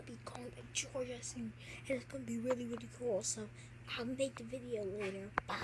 gonna be called to Georgia soon, and it's gonna be really, really cool. So I'll make the video later. Bye.